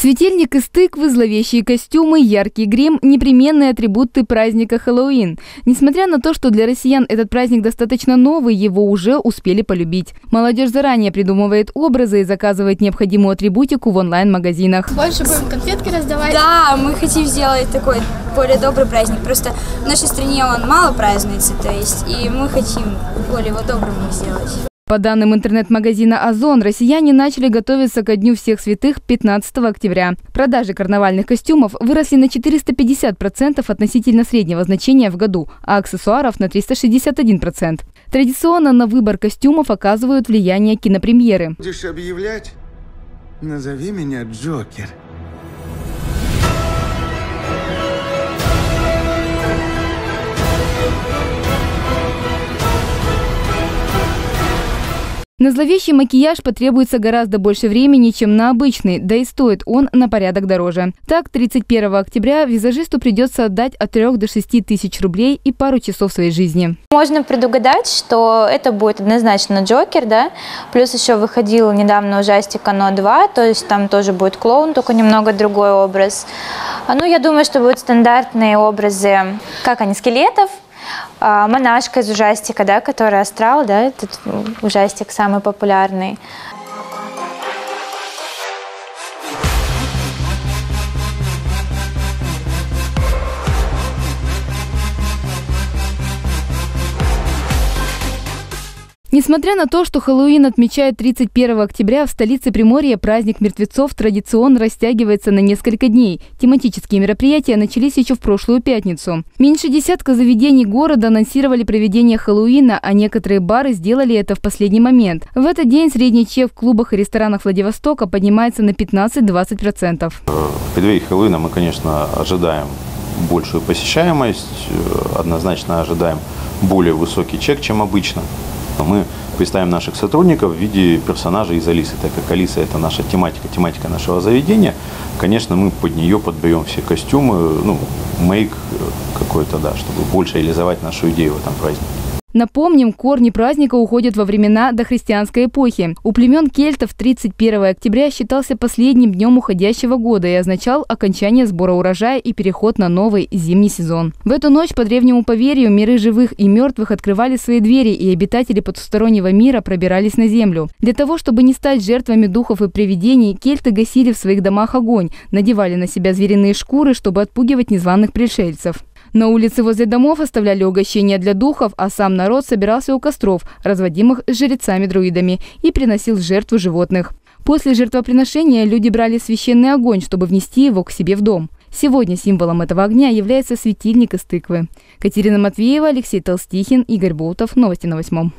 Светильник из тыквы, зловещие костюмы, яркий грим – непременные атрибуты праздника Хэллоуин. Несмотря на то, что для россиян этот праздник достаточно новый, его уже успели полюбить. Молодежь заранее придумывает образы и заказывает необходимую атрибутику в онлайн-магазинах. Больше будем конфетки раздавать. Да, мы хотим сделать такой более добрый праздник. Просто в нашей стране он мало празднуется, то есть, и мы хотим более его добрым сделать. По данным интернет-магазина «Озон», россияне начали готовиться ко Дню всех святых 15 октября. Продажи карнавальных костюмов выросли на 450% относительно среднего значения в году, а аксессуаров на 361%. Традиционно на выбор костюмов оказывают влияние кинопремьеры. Будешь объявлять? Назови меня Джокер. На зловещий макияж потребуется гораздо больше времени, чем на обычный, да и стоит он на порядок дороже. Так, 31 октября визажисту придется отдать от 3 до 6 тысяч рублей и пару часов своей жизни. Можно предугадать, что это будет однозначно Джокер, да, плюс еще выходил недавно ужастик «Оно 2», то есть там тоже будет клоун, только немного другой образ. А, ну, я думаю, что будут стандартные образы, как они, скелетов, а, монашка из ужастика, да, который астрал, да, этот ужастик самый популярный. Несмотря на то, что Хэллоуин отмечает 31 октября, в столице Приморья праздник мертвецов традиционно растягивается на несколько дней. Тематические мероприятия начались еще в прошлую пятницу. Меньше десятка заведений города анонсировали проведение Хэллоуина, а некоторые бары сделали это в последний момент. В этот день средний чек в клубах и ресторанах Владивостока поднимается на 15-20%. В преддверии Хэллоуина мы, конечно, ожидаем большую посещаемость, однозначно ожидаем более высокий чек, чем обычно. Мы представим наших сотрудников в виде персонажей из Алисы, так как Алиса – это наша тематика, тематика нашего заведения. Конечно, мы под нее подберем все костюмы, ну, мейк какой-то, да, чтобы больше реализовать нашу идею в этом празднике. Напомним, корни праздника уходят во времена дохристианской эпохи. У племен кельтов 31 октября считался последним днем уходящего года и означал окончание сбора урожая и переход на новый зимний сезон. В эту ночь, по древнему поверью, миры живых и мертвых открывали свои двери, и обитатели потустороннего мира пробирались на землю. Для того, чтобы не стать жертвами духов и привидений, кельты гасили в своих домах огонь, надевали на себя звериные шкуры, чтобы отпугивать незваных пришельцев. На улице возле домов оставляли угощения для духов, а сам народ собирался у костров, разводимых жрецами-друидами, и приносил жертву животных. После жертвоприношения люди брали священный огонь, чтобы внести его к себе в дом. Сегодня символом этого огня является светильник из тыквы. Катерина Матвеева, Алексей Толстихин, Игорь Болтов. Новости на восьмом.